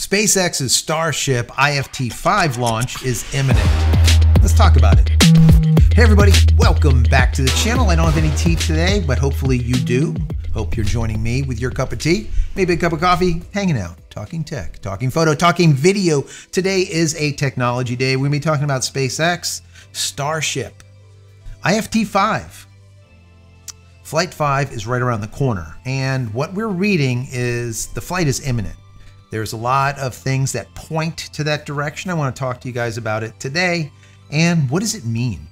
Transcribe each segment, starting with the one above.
SpaceX's Starship IFT 5 launch is imminent. Let's talk about it. Hey, everybody, welcome back to the channel. I don't have any tea today, but hopefully you do. Hope you're joining me with your cup of tea, maybe a cup of coffee, hanging out, talking tech, talking photo, talking video. Today is a technology day. We're going to be talking about SpaceX, Starship, IFT 5. Flight 5 is right around the corner, and what we're reading is the flight is imminent. There's a lot of things that point to that direction. I want to talk to you guys about it today. And what does it mean?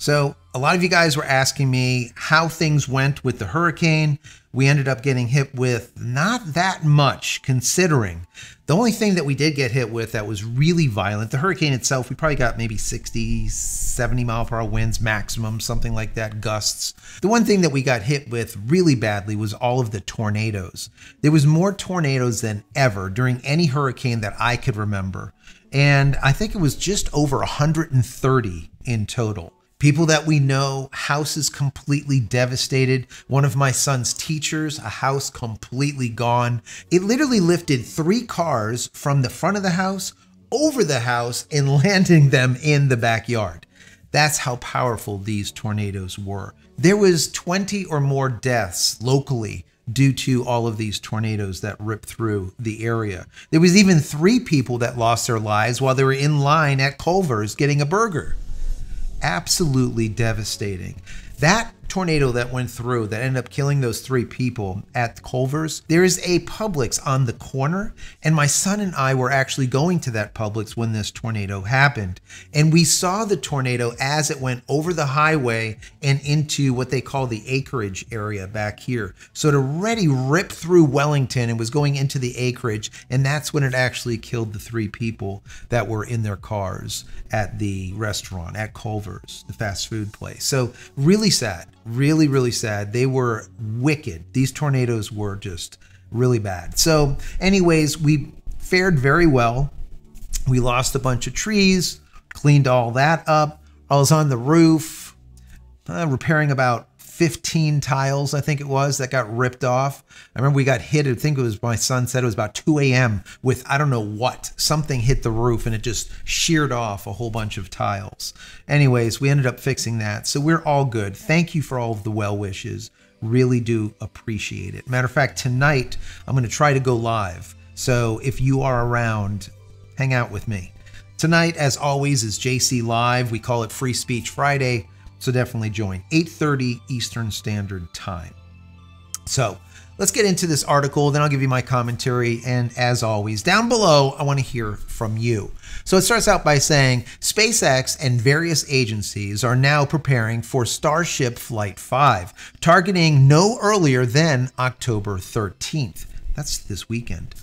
So, a lot of you guys were asking me how things went with the hurricane. We ended up getting hit with not that much, considering the only thing that we did get hit with that was really violent, the hurricane itself, we probably got maybe 60, 70 mile per hour winds maximum, something like that, gusts. The one thing that we got hit with really badly was all of the tornadoes. There was more tornadoes than ever during any hurricane that I could remember. And I think it was just over 130 in total people that we know, houses completely devastated. One of my son's teachers, a house completely gone. It literally lifted three cars from the front of the house over the house and landing them in the backyard. That's how powerful these tornadoes were. There was 20 or more deaths locally due to all of these tornadoes that ripped through the area. There was even three people that lost their lives while they were in line at Culver's getting a burger absolutely devastating. That tornado that went through that ended up killing those three people at Culver's, there is a Publix on the corner. And my son and I were actually going to that Publix when this tornado happened. And we saw the tornado as it went over the highway and into what they call the acreage area back here. So it already ripped through Wellington and was going into the acreage. And that's when it actually killed the three people that were in their cars at the restaurant, at Culver's, the fast food place. So really sad really, really sad. They were wicked. These tornadoes were just really bad. So, anyways, we fared very well. We lost a bunch of trees, cleaned all that up. I was on the roof, uh, repairing about 15 tiles, I think it was, that got ripped off. I remember we got hit, I think it was my son said it was about 2 a.m. with I don't know what. Something hit the roof and it just sheared off a whole bunch of tiles. Anyways, we ended up fixing that. So we're all good. Thank you for all of the well wishes. Really do appreciate it. Matter of fact, tonight I'm going to try to go live. So if you are around, hang out with me. Tonight, as always, is JC Live. We call it Free Speech Friday. So definitely join 8:30 Eastern Standard Time. So, let's get into this article, then I'll give you my commentary and as always, down below I want to hear from you. So it starts out by saying SpaceX and various agencies are now preparing for Starship Flight 5, targeting no earlier than October 13th. That's this weekend.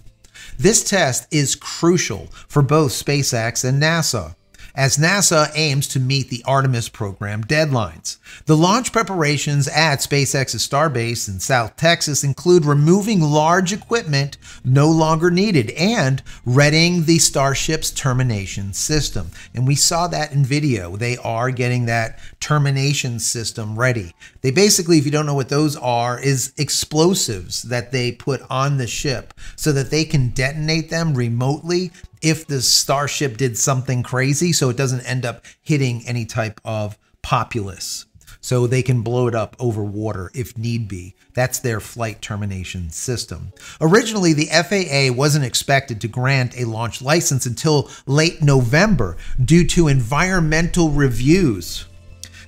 This test is crucial for both SpaceX and NASA as NASA aims to meet the Artemis program deadlines. The launch preparations at SpaceX's Starbase in South Texas include removing large equipment no longer needed and readying the Starship's termination system. And we saw that in video. They are getting that termination system ready. They basically, if you don't know what those are, is explosives that they put on the ship so that they can detonate them remotely if the starship did something crazy so it doesn't end up hitting any type of populace. So they can blow it up over water if need be. That's their flight termination system. Originally, the FAA wasn't expected to grant a launch license until late November due to environmental reviews.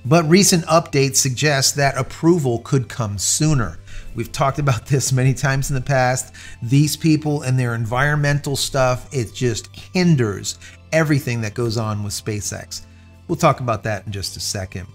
But recent updates suggest that approval could come sooner. We've talked about this many times in the past. These people and their environmental stuff, it just hinders everything that goes on with SpaceX. We'll talk about that in just a second.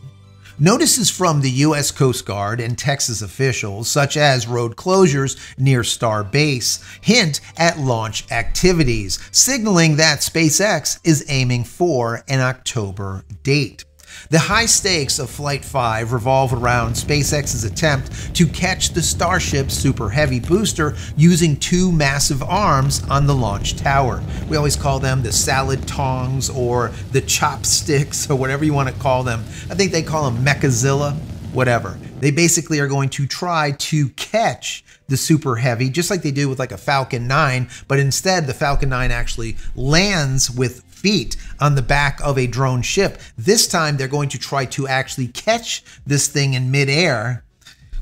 Notices from the U.S. Coast Guard and Texas officials, such as road closures near Star Base, hint at launch activities, signaling that SpaceX is aiming for an October date. The high stakes of Flight 5 revolve around SpaceX's attempt to catch the Starship Super Heavy booster using two massive arms on the launch tower. We always call them the salad tongs or the chopsticks or whatever you want to call them. I think they call them Mechazilla, whatever. They basically are going to try to catch the Super Heavy, just like they do with like a Falcon 9, but instead the Falcon 9 actually lands with feet on the back of a drone ship. This time they're going to try to actually catch this thing in midair,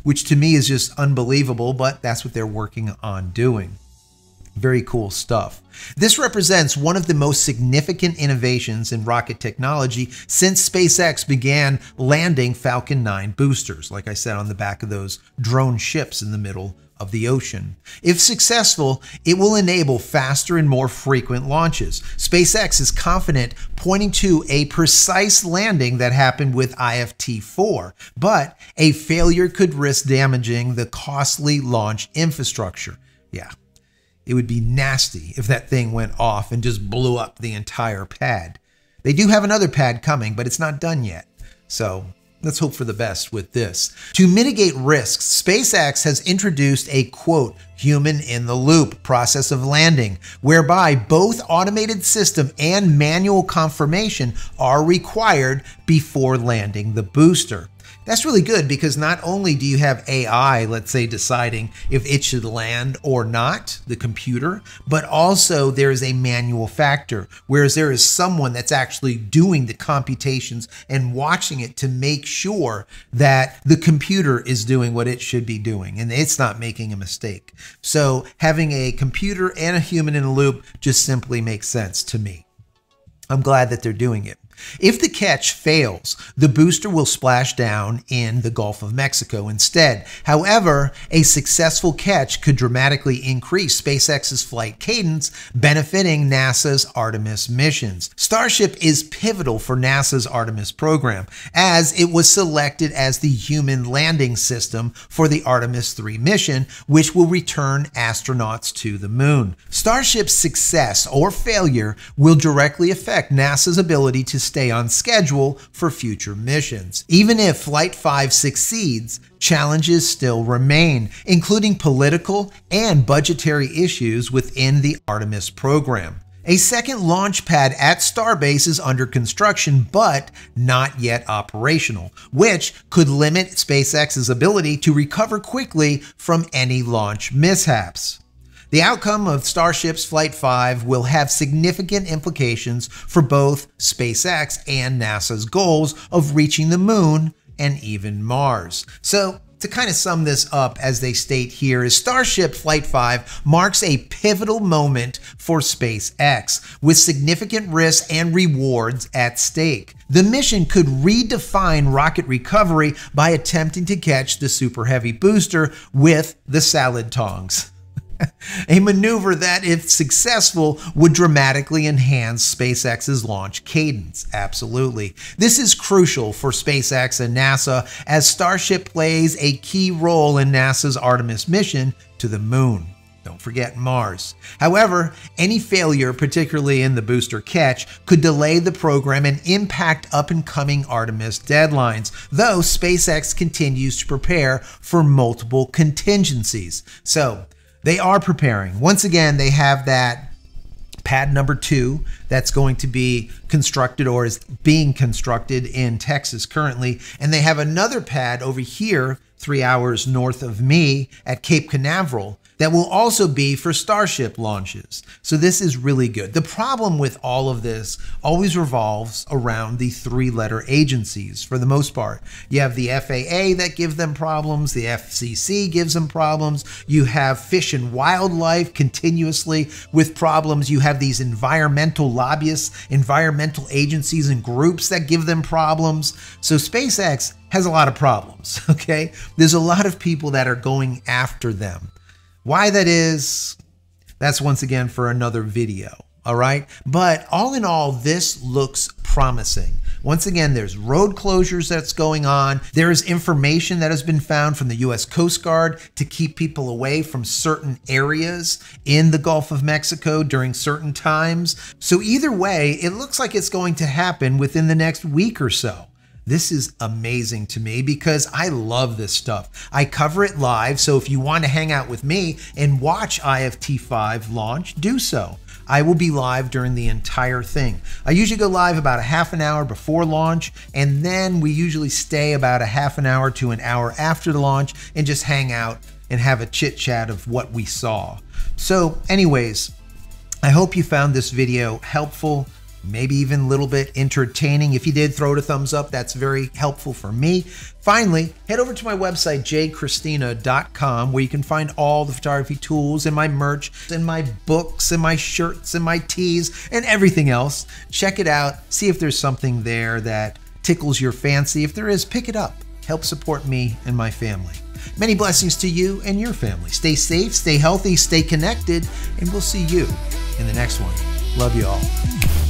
which to me is just unbelievable, but that's what they're working on doing. Very cool stuff. This represents one of the most significant innovations in rocket technology since SpaceX began landing Falcon 9 boosters, like I said, on the back of those drone ships in the middle of the ocean. If successful, it will enable faster and more frequent launches. SpaceX is confident, pointing to a precise landing that happened with IFT 4, but a failure could risk damaging the costly launch infrastructure. Yeah, it would be nasty if that thing went off and just blew up the entire pad. They do have another pad coming, but it's not done yet. So let's hope for the best with this. To mitigate risks, SpaceX has introduced a quote, human in the loop process of landing, whereby both automated system and manual confirmation are required before landing the booster. That's really good because not only do you have AI, let's say, deciding if it should land or not, the computer, but also there is a manual factor, whereas there is someone that's actually doing the computations and watching it to make sure that the computer is doing what it should be doing and it's not making a mistake. So having a computer and a human in a loop just simply makes sense to me. I'm glad that they're doing it. If the catch fails, the booster will splash down in the Gulf of Mexico instead. However, a successful catch could dramatically increase SpaceX's flight cadence, benefiting NASA's Artemis missions. Starship is pivotal for NASA's Artemis program, as it was selected as the human landing system for the Artemis 3 mission, which will return astronauts to the moon. Starship's success or failure will directly affect NASA's ability to stay on schedule for future missions. Even if Flight 5 succeeds, challenges still remain, including political and budgetary issues within the Artemis program. A second launch pad at Starbase is under construction, but not yet operational, which could limit SpaceX's ability to recover quickly from any launch mishaps. The outcome of Starship's Flight 5 will have significant implications for both SpaceX and NASA's goals of reaching the moon and even Mars. So, to kind of sum this up, as they state here, is Starship Flight 5 marks a pivotal moment for SpaceX, with significant risks and rewards at stake. The mission could redefine rocket recovery by attempting to catch the Super Heavy booster with the salad tongs. A maneuver that, if successful, would dramatically enhance SpaceX's launch cadence. Absolutely. This is crucial for SpaceX and NASA as Starship plays a key role in NASA's Artemis mission to the moon. Don't forget Mars. However, any failure, particularly in the booster catch, could delay the program and impact up and coming Artemis deadlines, though SpaceX continues to prepare for multiple contingencies. So, they are preparing. Once again, they have that pad number two that's going to be constructed or is being constructed in Texas currently. And they have another pad over here, three hours north of me at Cape Canaveral, that will also be for Starship launches. So this is really good. The problem with all of this always revolves around the three letter agencies for the most part. You have the FAA that give them problems, the FCC gives them problems, you have Fish and Wildlife continuously with problems, you have these environmental lobbyists, environmental agencies and groups that give them problems. So SpaceX has a lot of problems, okay? There's a lot of people that are going after them. Why that is, that's once again for another video. All right. But all in all, this looks promising. Once again, there's road closures that's going on. There is information that has been found from the U.S. Coast Guard to keep people away from certain areas in the Gulf of Mexico during certain times. So, either way, it looks like it's going to happen within the next week or so. This is amazing to me because I love this stuff. I cover it live, so if you want to hang out with me and watch IFT5 launch, do so. I will be live during the entire thing. I usually go live about a half an hour before launch, and then we usually stay about a half an hour to an hour after the launch and just hang out and have a chit chat of what we saw. So, anyways, I hope you found this video helpful maybe even a little bit entertaining. If you did, throw it a thumbs up. That's very helpful for me. Finally, head over to my website, jcristina.com, where you can find all the photography tools and my merch and my books and my shirts and my tees and everything else. Check it out. See if there's something there that tickles your fancy. If there is, pick it up. Help support me and my family. Many blessings to you and your family. Stay safe, stay healthy, stay connected, and we'll see you in the next one. Love you all.